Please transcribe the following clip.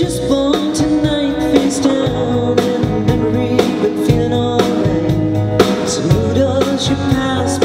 just born tonight, face down in memory, but feeling alright. So who does your past?